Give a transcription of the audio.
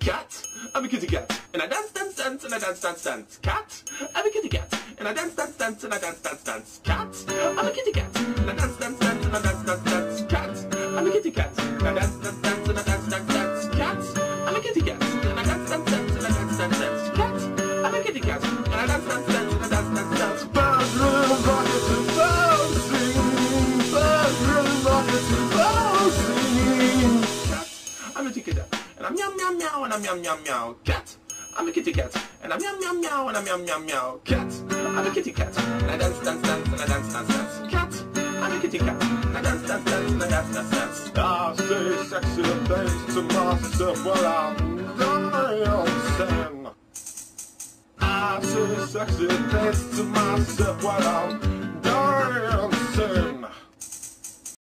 Cat, I'm a kitty cat, and I dance, dance, dance, and I dance, dance, dance. Cat, I'm a kitty cat, and I dance, dance, dance, and I dance, dance, dance. Cat, I'm a kitty cat, and I dance, dance, dance, and I dance, dance, dance. Cat, I'm a kitty cat, and I dance, dance, dance, and I dance, dance, dance. Cat, I'm a kitty cat, and I dance, dance, dance, and I dance, dance, dance. Cat, I'm a kitty cat, and I dance, dance, dance, and I dance, dance, dance. Bedroom rockets and bouncing, bedroom rockets and bouncing. Cat, I'm a kitty cat, and I'm meow meow meow, and I'm meow meow meow. Cat, I'm a kitty cat, and I'm meow meow meow, and I'm meow meow meow. Cat, I'm a kitty cat, and I dance dance dance, and I dance dance dance. Cat, I'm a kitty cat, and I dance dance dance, and I dance dance dance. I say sexy things to myself while I'm dancing. I say sexy things to myself while I'm.